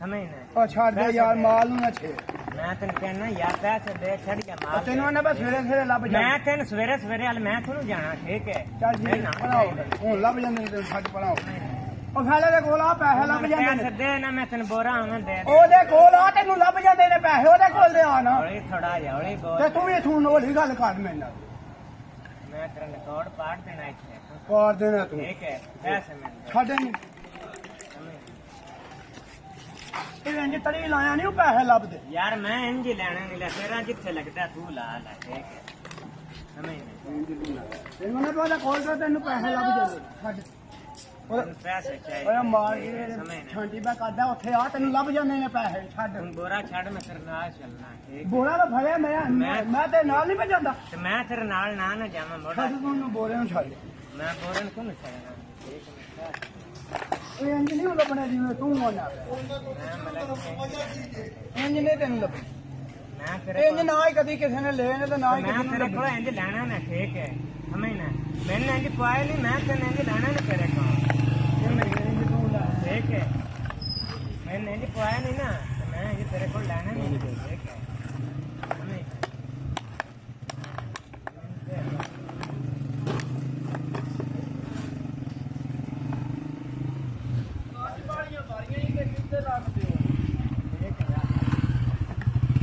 ਸਮਝਣਾ ਉਹ ਛੱਡ ਦੇ ਯਾਰ ਮਾਲ ਨੂੰ ਨਾ ਛੇ ਮੈਂ ਤੈਨੂੰ ਕਹਿਣਾ ਯਾਰ ਪੈਸੇ ਦੇ ਛੱਡ ਗਿਆ ਮਾਲ ਤੈਨੂੰ ਉਹਨੇ ਬਸ ਸਵੇਰੇ ਸਵੇਰੇ ਲੱਭ ਜਾ ਮੈਂ ਤੈਨੂੰ ਸਵੇਰੇ ਸਵੇਰੇ ਹਾਲ ਮੈਂ ਤੁਹਾਨੂੰ ਜਾਣਾ ਠੀਕ ਹੈ ਚੱਲ ਮੈਂ ਜੀ ਨਾ ਪੜਾਓ ਹੁਣ ਲੱਭ ਜਾਂਦੇ ਨੇ ਤੈਨੂੰ ਛੱਡ ਪੜਾਓ ਉਹ ਫੈਲੇ ਦੇ ਕੋਲ ਆ ਪੈਸੇ ਲੱਭ ਜਾਂਦੇ ਪੈਸੇ ਨੇ ਦੇ ਨਾ ਮੈਂ ਤੈਨੂੰ ਬੋਰਾ ਆਵਾਂ ਦੇ ਦੇ। ਉਹਦੇ ਕੋਲ ਆ ਤੈਨੂੰ ਲੱਭ ਜਾਂਦੇ ਨੇ ਪੈਸੇ ਉਹਦੇ ਕੋਲ ਦੇ ਆ ਨਾ ਹੌਲੀ ਥੋੜਾ ਜਿਹਾ ਹੌਲੀ ਬੋਲ ਤੇ ਤੂੰ ਵੀ ਤੂੰ ਹੋਲੀ ਗੱਲ ਕਰ ਮੇਰੇ ਨਾਲ ਮੈਂ ਤੇਰਾ ਰਿਕਾਰਡ ਪਾੜ ਦੇਣਾ ਇੱਥੇ ਕਰ ਦੇਣਾ ਤੂੰ ਠੀਕ ਹੈ ਪੈਸੇ ਮੈਨੂੰ ਦੇ। ਛੱਡ ਨਹੀਂ ਇੰਜ ਤੜੀ ਲਾਇਆ ਨਹੀਂ ਉਹ ਪੈਸੇ ਲੱਭਦੇ। ਯਾਰ ਮੈਂ ਇੰਜ ਹੀ ਲੈਣਾ ਨਹੀਂ ਲੈ ਤੇਰਾ ਜਿੱਥੇ ਲੱਗਦਾ ਤੂੰ ਲਾ ਲੈ ਠੀਕ ਹੈ ਸਮਝਣਾ ਤੈਨੂੰ ਨਾ ਪਤਾ ਕੋਲ ਤੋਂ ਤੈਨੂੰ ਪੈਸੇ ਲੱਭ ਜਾਂਦੇ ਛੱਡ। ਓਏ ਤੈਨੂੰ ਪੈਸੇ ਓਏ ਚਾਹੀਦੇ ਮਾਰ ਸਮਝਣਾ ਛਾਂਟੀ ਬਾ ਕਰਦਾ ਉੱਥੇ ਆ ਤੈਨੂੰ ਲੱਭ ਜਾਂਦੇ ਨੇ ਪੈਸੇ ਛੱਡ। ਹੁਣ ਬੋਰਾ ਛੱਡ ਮੈਂ ਤੇਰੇ ਨਾਲ ਚੱਲਣਾ ਠੀਕ ਬੋਰਾ ਤਾਂ ਫੜਿਆ ਮੈਂ ਮੈਂ ਮੈਂ ਤੇ ਨਾਲ ਨਹੀਂ ਭਜਾਂਦਾ ਤੇ ਮੈਂ ਤੇਰੇ ਨਾਲ ਨਾ ਨਾ ਜਾਵਾਂ ਮੋੜਾ ਛੱਡ ਤੂੰ ਉਹਨੂੰ ਬੋਰੇ ਨੂੰ ਛੱਡ। ਮੈਂ ਬੋਰਨ ਕੋਲ ਛੱਡਣਾ? ਠੀਕ ਹੈ એ અંજલી ઓલા પણ દીવે તું મોન આવે અંજલી તને લપ इंज ना ही कभी किसी ने लेने तो ना ही मैं लेना ना ठीक है? हमें ना? मैंने इंज पाया नहीं मैं तेरे इंज लेना ना तेरे को ठीक है? मैंने इंज पाया नहीं ना तो मैं इंज तेरे को लेना नहीं ठीक है?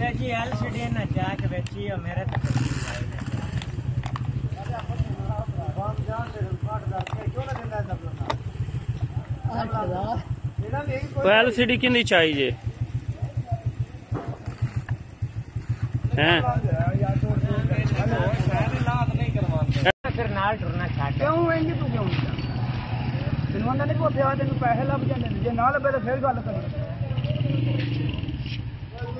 और देखिए एलसीडी ना जाके बेची और मेरे तक ਐਲਸੀਡੀ ਕਿੰਨੀ ਚਾਹੀਏ ਹੈ फिर नाल टुरना छाट ਕਿਉਂ ਇੰਜ ਤੂੰ ਕਿਉਂ ਨਹੀਂ ਤੈਨੂੰ ਆਂਦਾ ਨਹੀਂ ਕੋਥੇ ਆ ਤੈਨੂੰ ਪੈਸੇ ਲੱਭ ਜਾਂਦੇ ਨੇ ਜੇ ਨਾ ਲੱਭੇ ਤਾਂ ਫਿਰ ਗੱਲ ਕਰੀ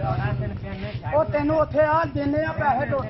ਉਹ ਤੈਨੂੰ ਉੱਥੇ ਆ ਦਿੰਨੇ ਆ ਪੈਸੇ ਤੋਂ